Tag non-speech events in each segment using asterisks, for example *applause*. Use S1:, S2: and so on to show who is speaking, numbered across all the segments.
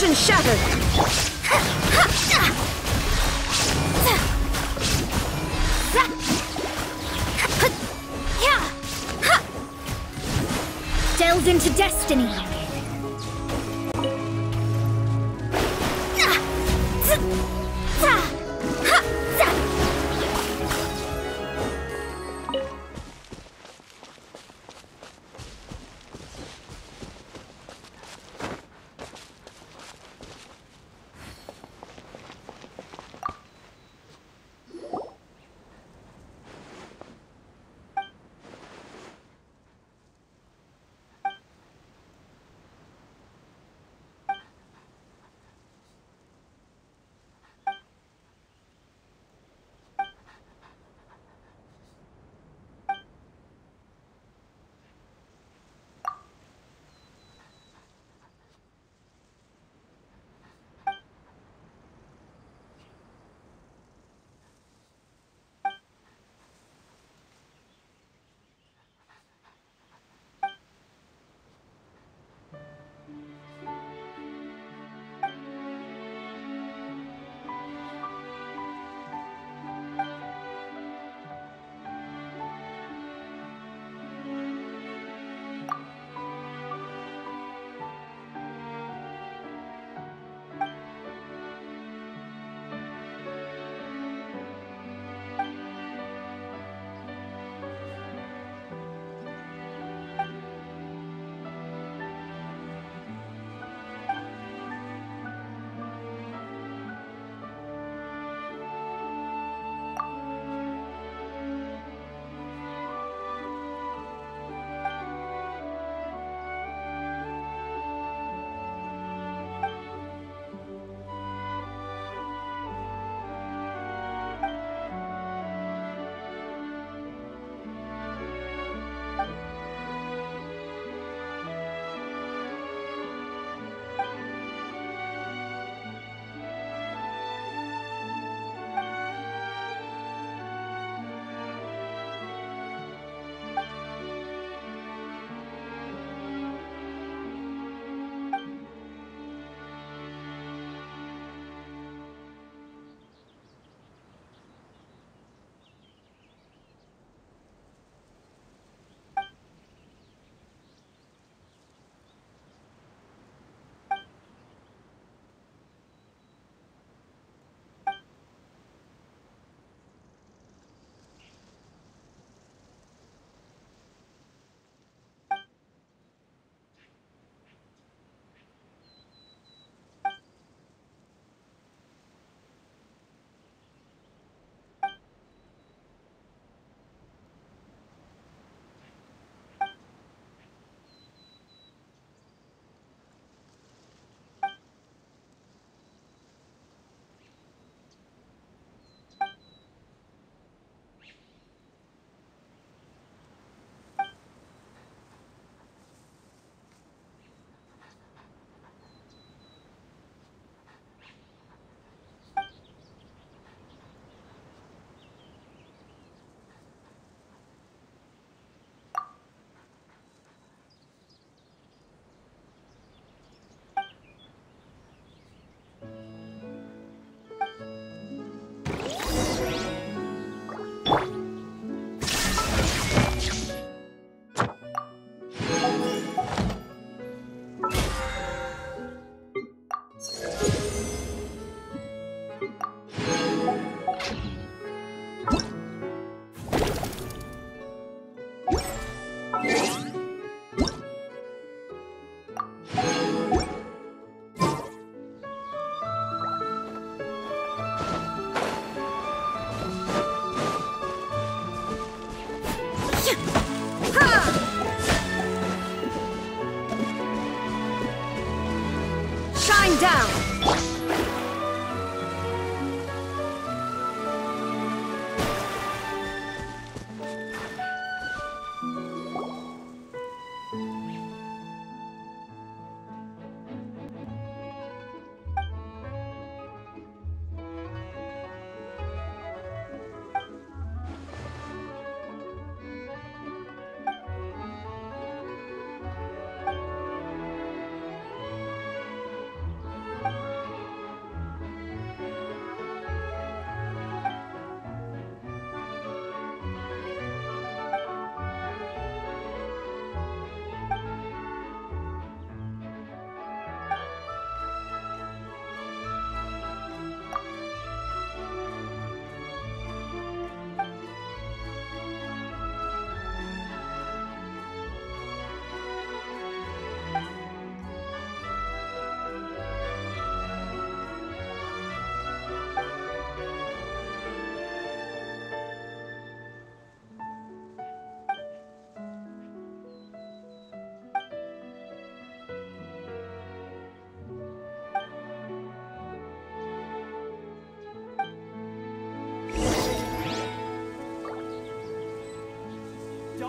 S1: Illusion shattered!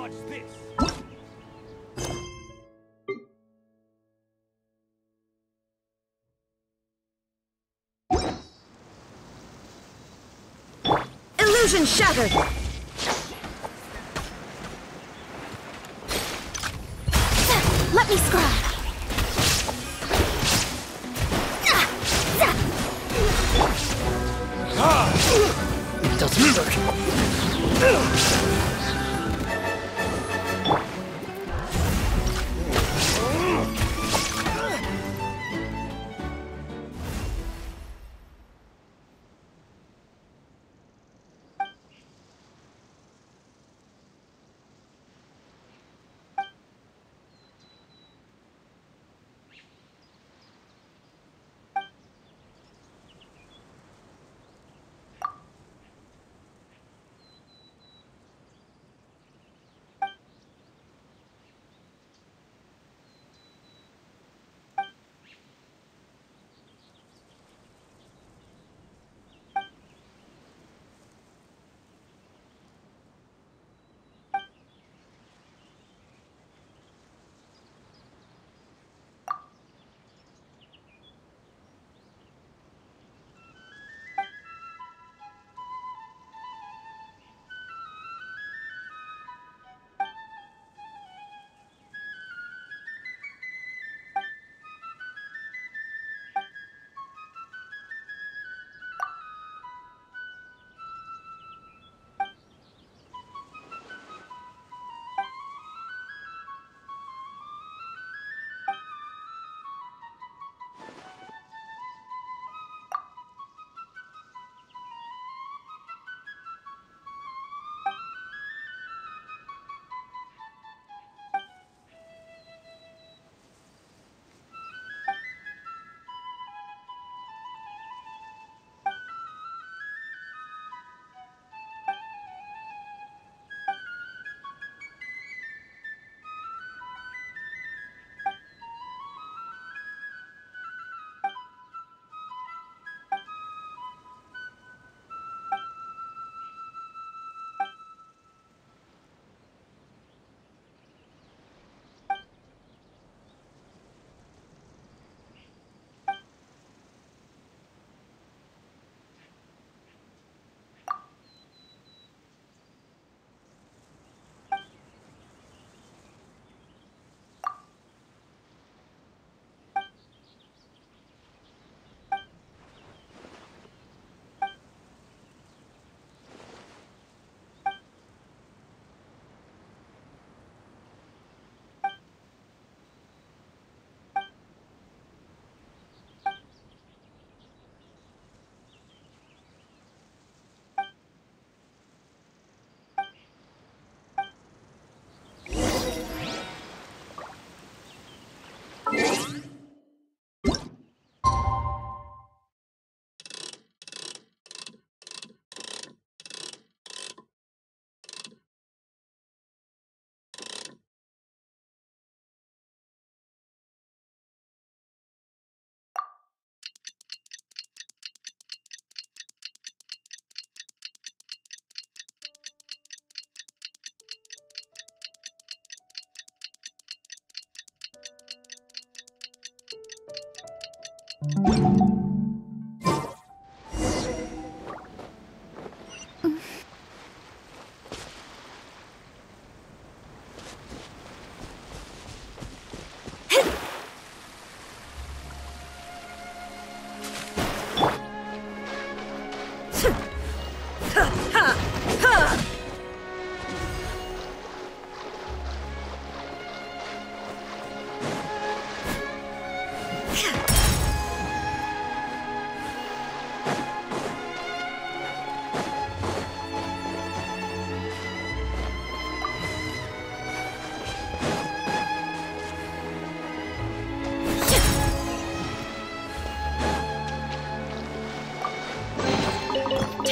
S1: Watch this. Illusion shattered!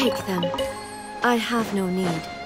S1: Take them. I have no need.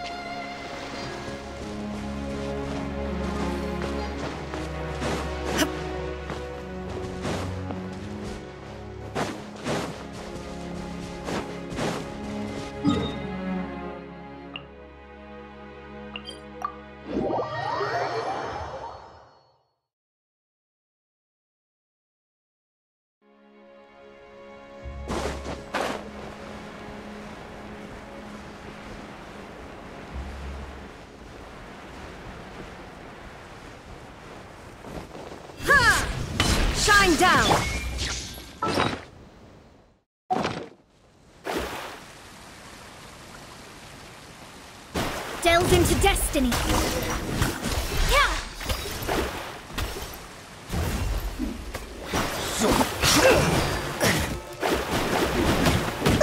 S2: Delve into destiny.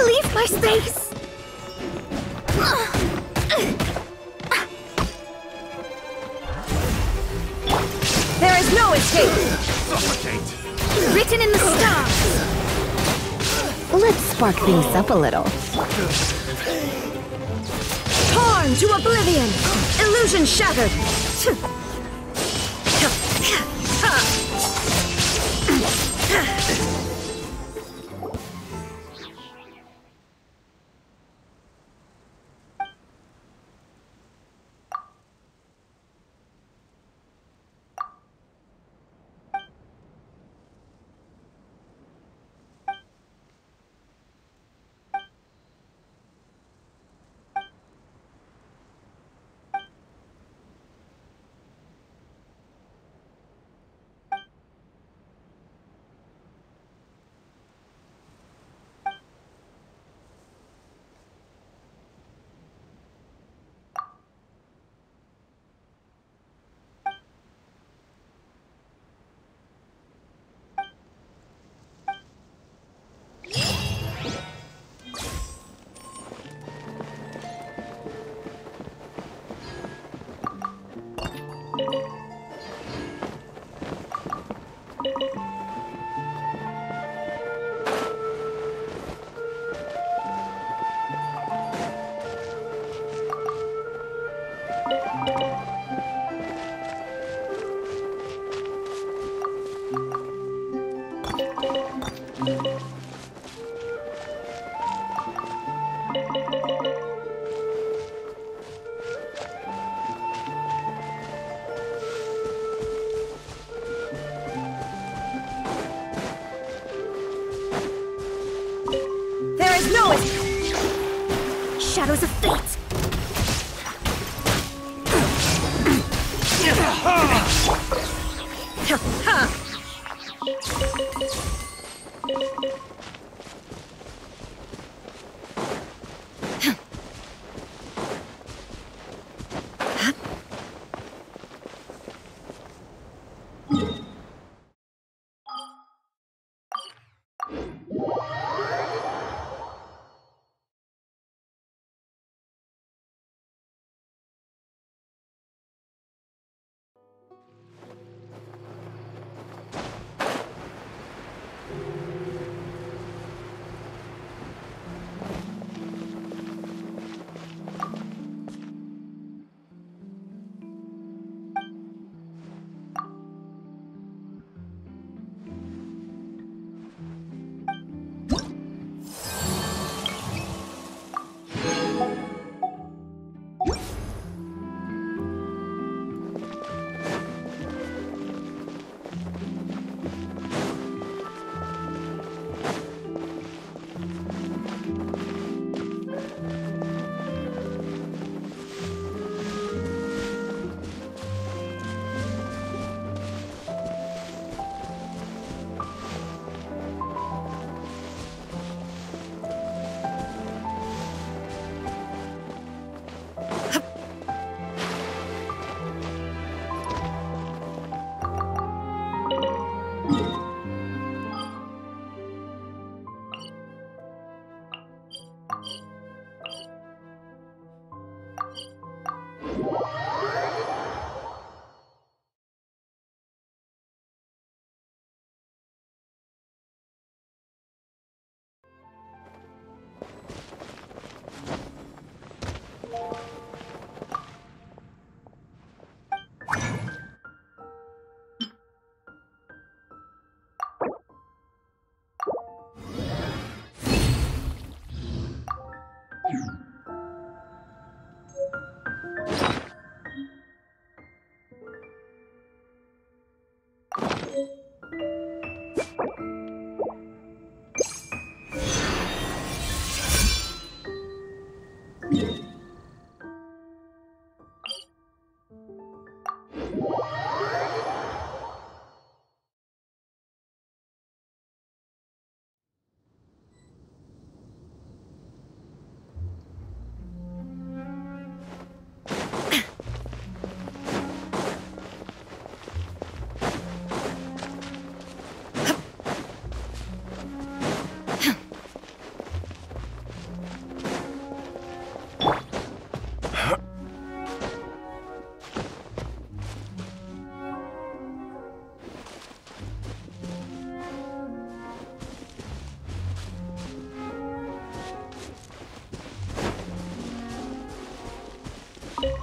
S2: Leave my space.
S1: There is no escape!
S2: Written in the stars.
S3: Let's spark things up a little.
S1: To oblivion! Illusion shattered!
S2: Yeah.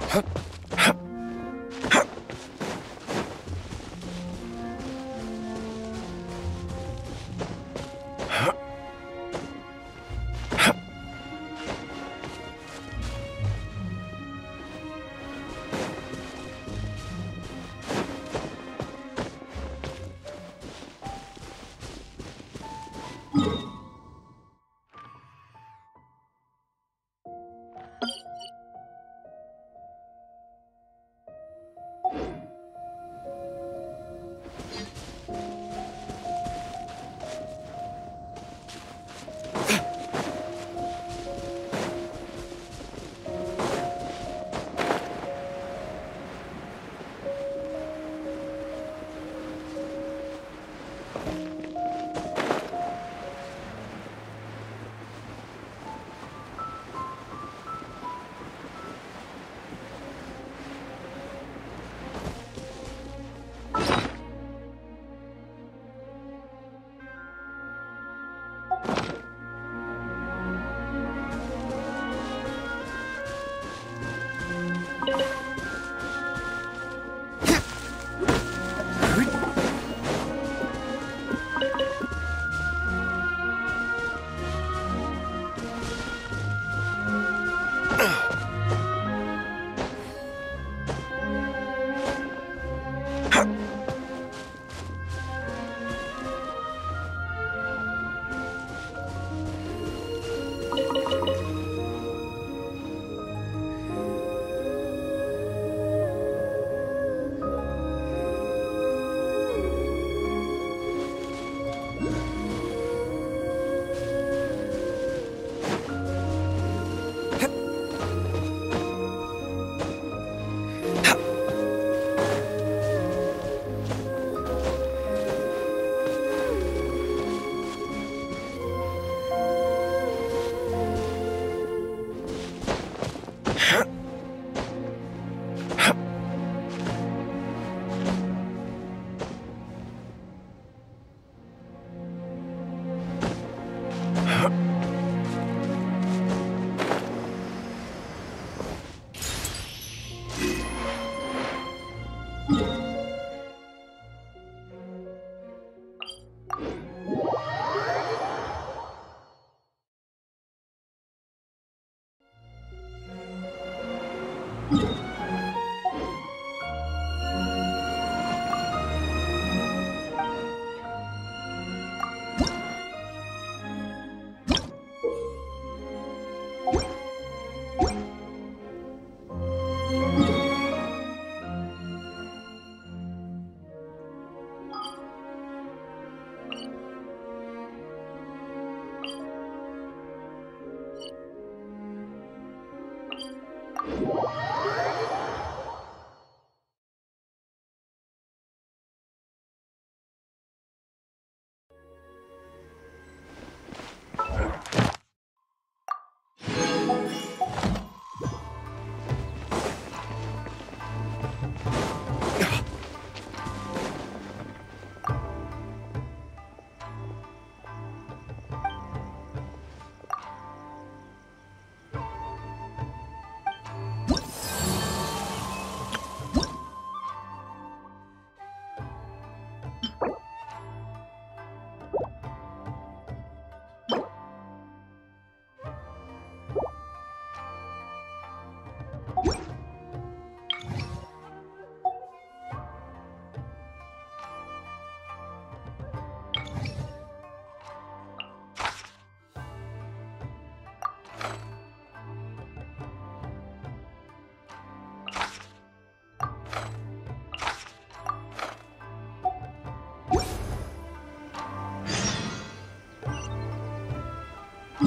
S1: Shine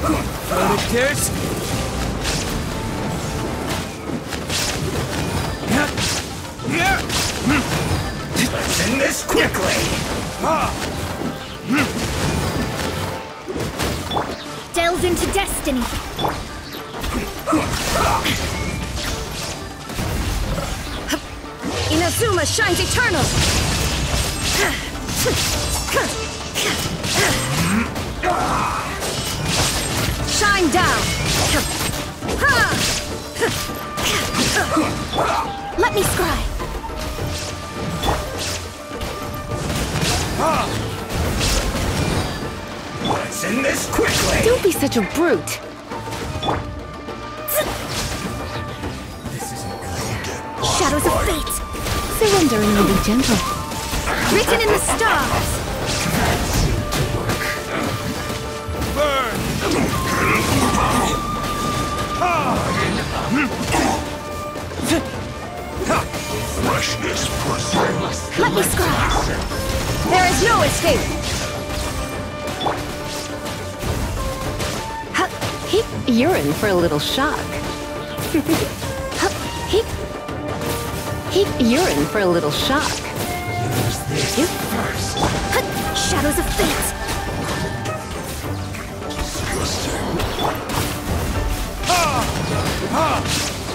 S4: Predators? Let's end this quickly!
S2: Delve into destiny.
S1: Inazuma shines eternal! Hmm. Shine down!
S2: Let me scry.
S4: Let's end this quickly!
S3: Don't be such a brute.
S2: Shadows of fate.
S3: Surrendering will be gentle.
S2: Written in the stars.
S4: Freshness preserves.
S2: Let me scry.
S1: There is no escape!
S3: Heap, you're in for a little shock. *laughs* Heap, heap, you're in for a little shock. Yep.
S2: Huh, Shadows of fate.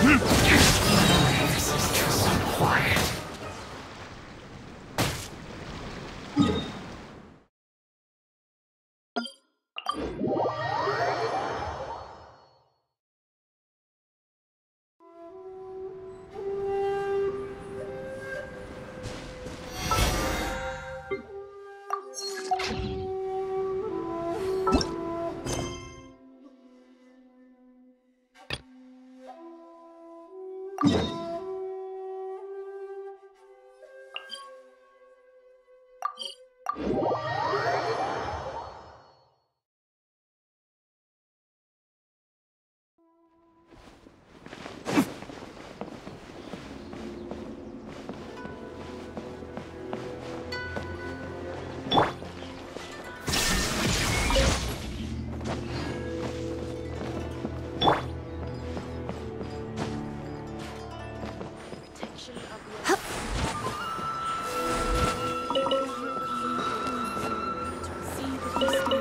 S2: う
S3: ん。Podcast.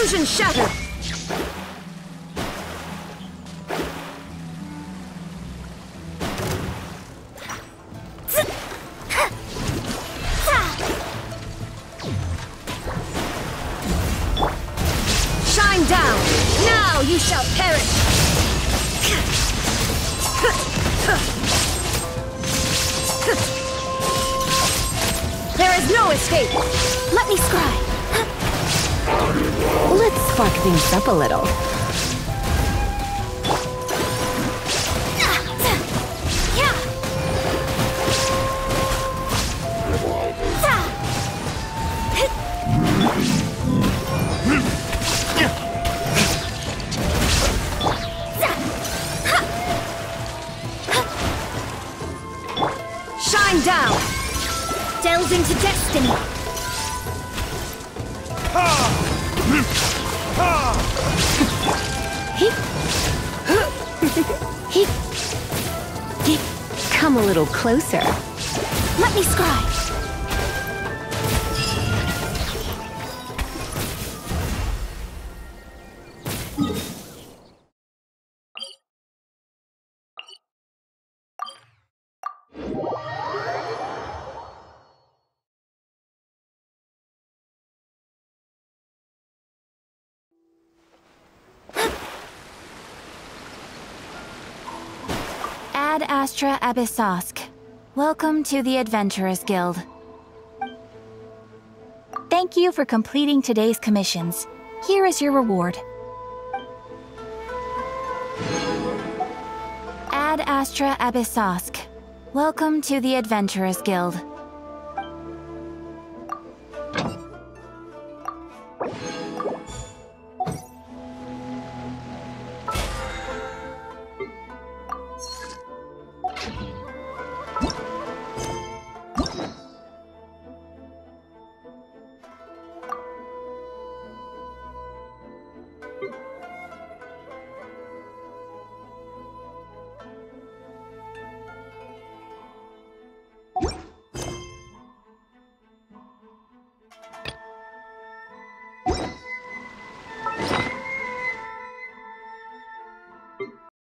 S3: Illusion shattered! A little.
S1: Shine down!
S2: Delve into destiny.
S3: Little closer.
S2: Let me scry. Astra Abyssosque. Welcome to the Adventurers Guild. Thank you for completing today's commissions. Here is your reward. Ad Astra Abyssosque. Welcome to the Adventurers Guild.